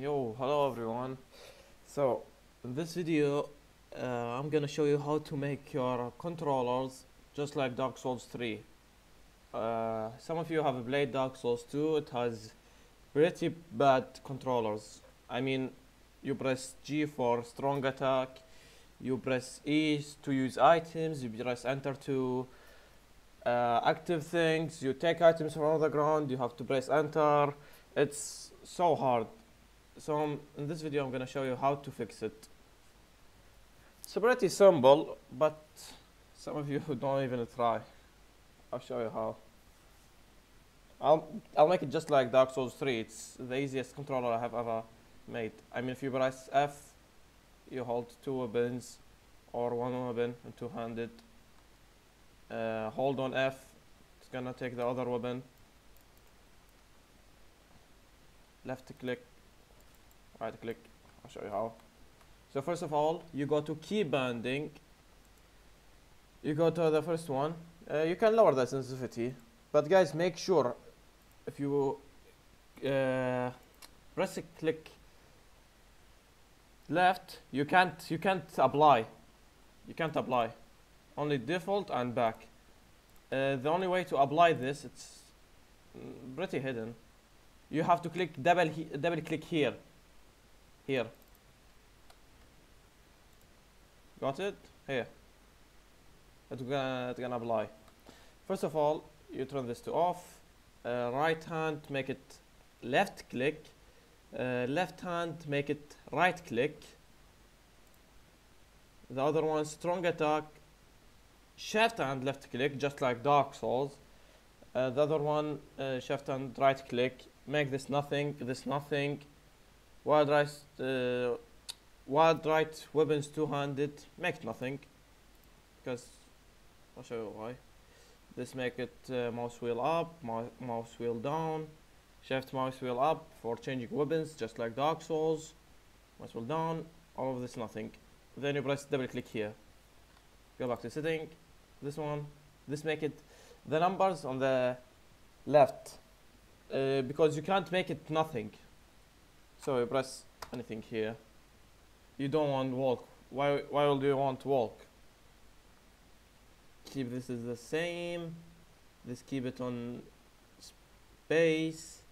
Yo, hello everyone. So, in this video, uh, I'm gonna show you how to make your controllers just like Dark Souls 3. Uh, some of you have played Dark Souls 2, it has pretty bad controllers. I mean, you press G for strong attack, you press E to use items, you press enter to uh, active things, you take items from the ground, you have to press enter. It's so hard so um, in this video I'm gonna show you how to fix it. It's pretty simple but some of you who don't even try. I'll show you how. I'll, I'll make it just like Dark Souls 3 it's the easiest controller I have ever made. I mean if you press F you hold two weapons or one weapon and two-handed uh, hold on F it's gonna take the other weapon. Left click right click. I'll show you how. So first of all you go to key binding you go to the first one. Uh, you can lower the sensitivity but guys make sure if you uh, press a click left you can't you can't apply. You can't apply. Only default and back. Uh, the only way to apply this it's pretty hidden. You have to click double double click here here. Got it? Here. It's gonna, it's gonna apply. First of all you turn this to off. Uh, right hand make it left click. Uh, left hand make it right click. The other one strong attack. Shift and left click just like dark souls. Uh, the other one uh, shift and right click. Make this nothing this nothing Wild right, uh, wild right weapons two-handed make nothing because I'll show you why. This make it uh, mouse wheel up, mouse wheel down, shift mouse wheel up for changing weapons just like Dark Souls, mouse wheel down, all of this nothing. Then you press double click here. Go back to setting, this one, this make it the numbers on the left uh, because you can't make it nothing so you press anything here. You don't want walk. Why why will you want walk? Keep this is the same. Let's keep it on space.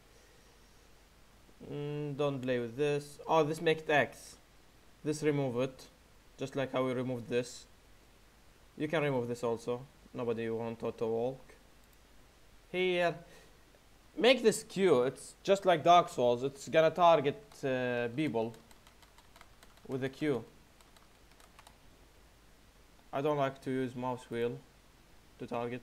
Mm, don't play with this. Oh this make it X. This remove it just like how we removed this. You can remove this also. Nobody want auto walk. Here make this Q. It's just like Dark Souls. It's gonna target uh, people with a Q. I don't like to use mouse wheel to target.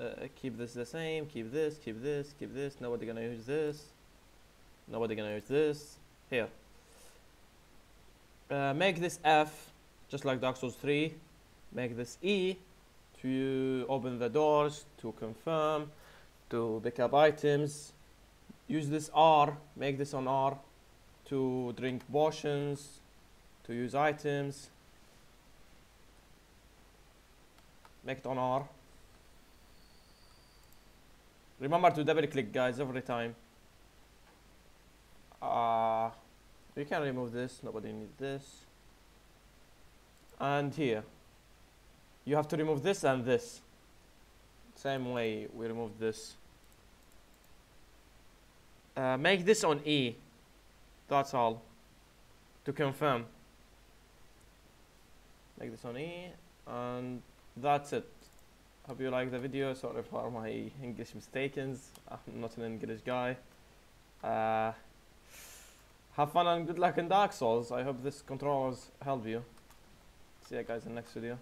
Uh, keep this the same. Keep this. Keep this. Keep this. Nobody gonna use this. Nobody gonna use this. Here. Uh, make this F, just like Dark Souls 3. Make this E to open the doors to confirm to pick up items use this R make this on R to drink potions to use items. Make it on R. Remember to double click guys every time. Uh, we can remove this nobody needs this. And here. You have to remove this and this. Same way we remove this uh, make this on E. That's all. To confirm. Make this on E and that's it. Hope you like the video. Sorry for my English mistakes I'm not an English guy. Uh, have fun and good luck in Dark Souls. I hope this controllers help you. See you guys in the next video